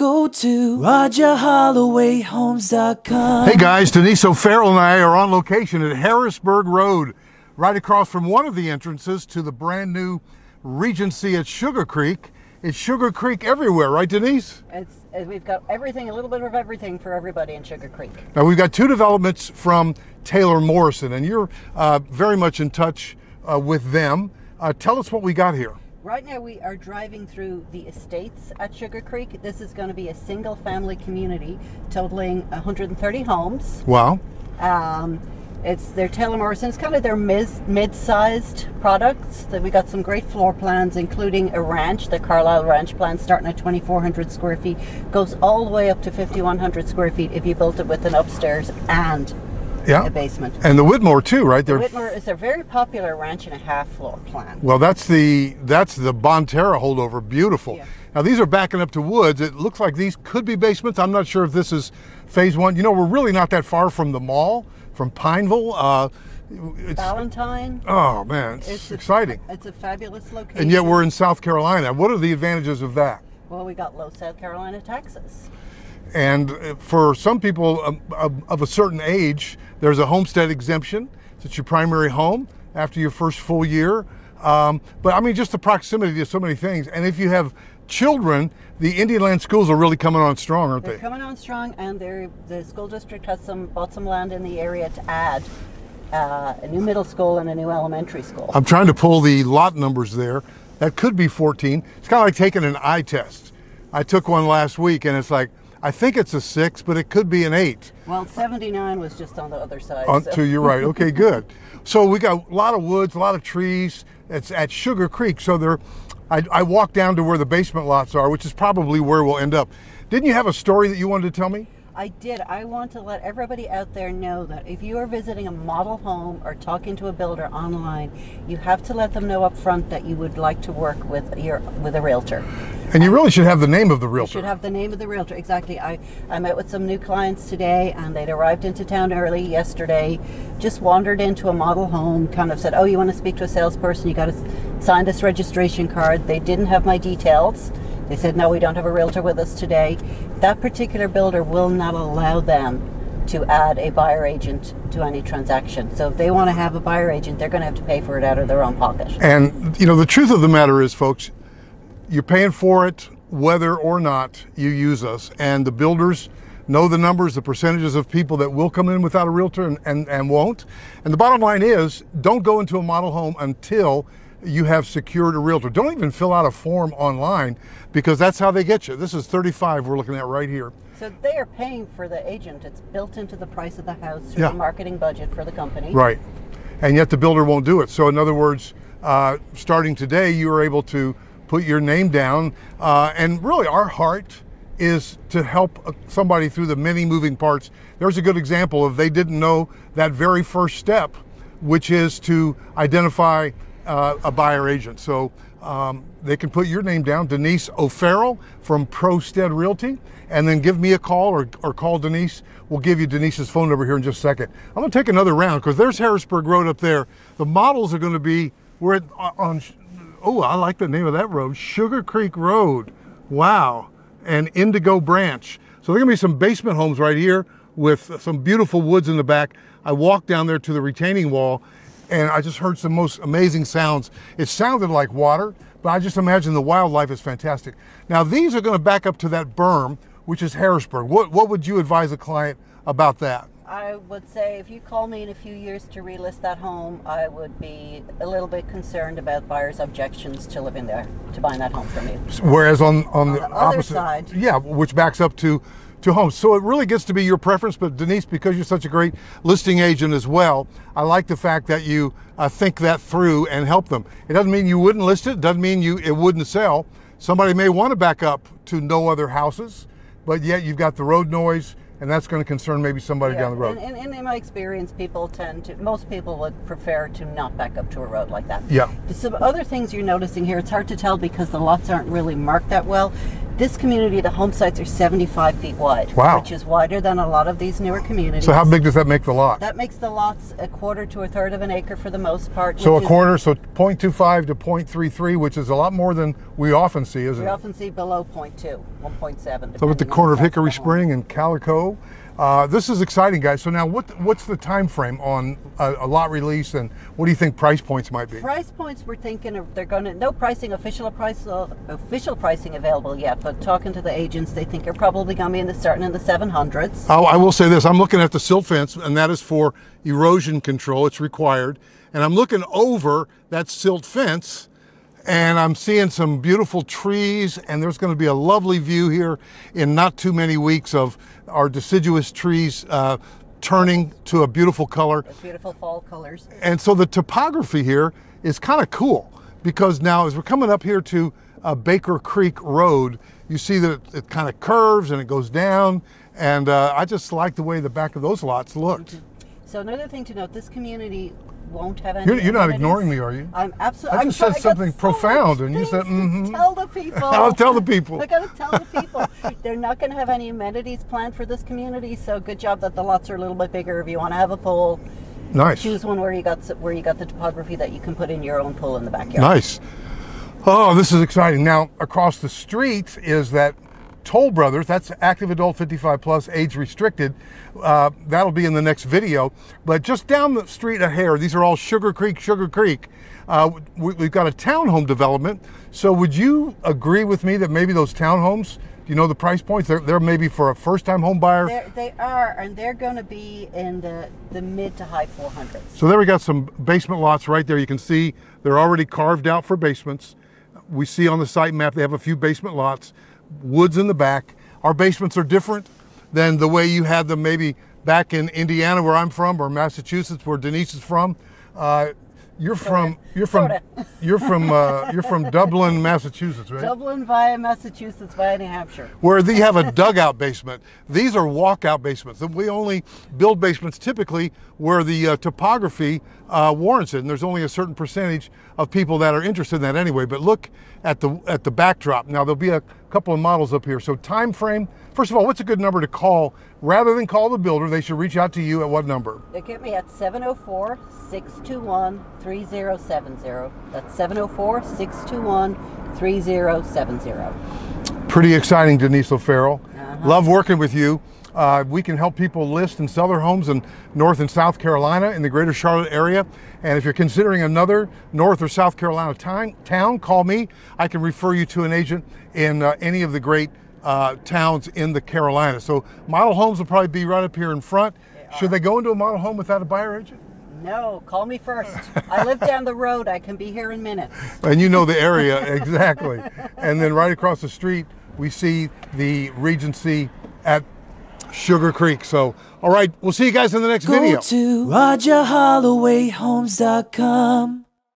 Go to RogerHollowayHomes.com. Hey guys, Denise O'Farrell and I are on location at Harrisburg Road, right across from one of the entrances to the brand new Regency at Sugar Creek. It's Sugar Creek everywhere, right, Denise? It's uh, we've got everything, a little bit of everything for everybody in Sugar Creek. Now we've got two developments from Taylor Morrison, and you're uh, very much in touch uh, with them. Uh, tell us what we got here. Right now, we are driving through the estates at Sugar Creek. This is going to be a single family community totaling 130 homes. Wow. Um, it's their Taylor Morrison. It's kind of their mid-sized products. That we got some great floor plans, including a ranch, the Carlyle Ranch plan, starting at 2,400 square feet, goes all the way up to 5,100 square feet if you built it with an upstairs and Yeah. a basement. And the Whitmore II, right? They're Whitmore is a very popular ranch and a half floor plan. Well, that's the that's the Bonterra holdover. Beautiful. Yeah. Now these are backing up to woods. It looks like these could be basements. I'm not sure if this is phase one. You know, we're really not that far from the mall, from Pineville. Uh, it's, Ballantyne. oh man, it's, a- exciting. it's a fabulous location. And yet we're in South Carolina. What are the advantages of that? well, we got low South Carolina taxes. And for some people of, of a certain age, there's a homestead exemption. It's your primary home after your first full year. Um, but I mean, just the proximity to so many things. And if you have children, the Indian land schools are really coming on strong, aren't They're they? coming on strong, and the school district has some bought some land in the area to add uh, a new middle school and a new elementary school. I'm trying to pull the lot numbers there. That could be 14. It's kind of like taking an eye test. I took one last week, and it's like, I think it's a six, but it could be an eight. well, 79 was just on the other side. On so- to your right. Okay, good. So we got a lot of woods, a lot of trees. It's at Sugar Creek. So there, I, I walked down to where the basement lots are, which is probably where we'll end up. Didn't you have a story that you wanted to tell me? I did. I want to let everybody out there know that if you are visiting a model home or talking to a builder online, you have to let them know up front that you would like to work with your with a realtor. And you really should have the name of the realtor. You should have the name of the realtor. Exactly. I, I met with some new clients today and they'd arrived into town early yesterday, just wandered into a model home, kind of said, Oh, you want to speak to a salesperson? You got to sign this registration card. They didn't have my details. They said, No, we don't have a realtor with us today. That particular builder will not allow them to add a buyer agent to any transaction. So if they want to have a buyer agent, they're going to have to pay for it out of their own pocket. And you know, the truth of the matter is, folks, you're paying for it whether or not you use us. And the builders know the numbers, the percentages of people that will come in without a realtor and, and, and won't. And the bottom line is don't go into a model home until you have secured a realtor. Don't even fill out a form online because that's how they get you. This is 35 we're looking at right here. So they are paying for the agent. It's built into the price of the house through Yeah. the marketing budget for the company. Right. And yet the builder won't do it. So, in other words, uh, starting today, you are able to put your name down. Uh, and really, our heart is to help uh, somebody through the many moving parts. There's a good example of they didn't know that very first step, which is to identify uh, a buyer agent. So um, they can put your name down, Denise O'Farrell from Prosted Realty, and then give me a call or, or call Denise. We'll give you Denise's phone number here in just a second. I'm going to take another round because there's Harrisburg Road up there. The models are going to be we're at, on. Oh, I like the name of that road, Sugar Creek Road. Wow, and Indigo Branch. So there are going to be some basement homes right here with some beautiful woods in the back. I walked down there to the retaining wall and I just heard some most amazing sounds. It sounded like water, but I just imagine the wildlife is fantastic. Now these are going to back up to that berm, which is Harrisburg. What what would you advise a client about that? I would say if you call me in a few years to relist that home, I would be a little bit concerned about buyers' objections to living there, to buying that home from you. Whereas on on, the, the other opposite side. yeah, which backs up to to homes. So it really gets to be your preference. But Denise, because you're such a great listing agent as well, I like the fact that you uh, think that through and help them. It doesn't mean you wouldn't list it. Doesn't mean you it wouldn't sell. Somebody may want to back up to no other houses, but yet you've got the road noise, and that's going to concern maybe somebody down the road. And, and, and in my experience, people tend to, most people would prefer to not back up to a road like that. Yeah. Some other things you're noticing here, it's hard to tell because the lots aren't really marked that well. This community, the home sites are 75 feet wide, Wow. which is wider than a lot of these newer communities. So how big does that make the lot? That makes the lots a quarter to a third of an acre for the most part. So a quarter, so 0.25 to 0.33, which is a lot more than we often see, isn't We it? We often see below 0.2, 1.7. So at the corner of Hickory. Spring and Calico. Uh, this is exciting, guys. So now, what what's the time frame on a, a lot release, and what do you think price points might be? Price points, we're thinking of, they're going to, no pricing, official price, uh, official pricing available yet, but talking to the agents, they think are probably going to be in the, starting in the 700s. Oh, I will say this: I'm looking at the silt fence, and that is for erosion control. It's required, and I'm looking over that silt fence, and I'm seeing some beautiful trees, and there's going to be a lovely view here in not too many weeks of our deciduous trees uh, turning to a beautiful color. Beautiful fall colors. And so the topography here is kind of cool because now as we're coming up here to uh, Baker Creek Road, you see that it, it kind of curves and it goes down. And uh, I just like the way the back of those lots looked. So another thing to note, this community won't have any. You're, you're not ignoring me, are you? I'm absolutely. I just said something profound, and you said, "Mhm." Tell the people. I'll tell the people. I gotta tell the people. They're not gonna have any amenities planned for this community. So good job that the lots are a little bit bigger. If you want to have a pool, Nice. choose one where you got where you got the topography that you can put in your own pool in the backyard. Nice. Oh, this is exciting. Now, across the street is that Toll Brothers. That's active adult 55 plus, age restricted. Uh, that'll be in the next video. But just down the street a hair, these are all Sugar Creek, Sugar Creek. Uh, we, we've got a townhome development. So, would you agree with me that maybe those townhomes, do you know the price points? They're, they're maybe for a first time home buyer. They're, they are, and they're going to be in the, the mid to high 400s. So there we got some basement lots right there. You can see they're already carved out for basements. We see on the site map they have a few basement lots, woods in the back. Our basements are different than the way you had them maybe back in Indiana where I'm from or Massachusetts where Denise is from. Uh, you're from you're from you're from uh, you're from Dublin, Massachusetts, right? Dublin via Massachusetts via New Hampshire. where they have a dugout basement. These are walkout basements. We only build basements typically where the uh, topography uh, warrants it, and there's only a certain percentage of people that are interested in that anyway. But look at the at the backdrop. Now there'll be a couple of models up here. So time frame. First of all, what's a good number to call? Rather than call the builder, they should reach out to you at what number? They get me at 704 621 3070. That's 704 621 3070. Pretty exciting, Denise O'Farrell. Uh-huh. Love working with you. Uh, we can help people list and sell their homes in North and South Carolina in the greater Charlotte area. And if you're considering another North or South Carolina time, town, call me. I can refer you to an agent in uh, any of the great uh, towns in the Carolinas. So model homes will probably be right up here in front. Should they go into a model home without a buyer agent? No, call me first. I live down the road. I can be here in minutes. and you know the area exactly. And then right across the street, we see the Regency at Sugar Creek. So, all right, we'll see you guys in the next Go video. to RogerHollowayHomes.com.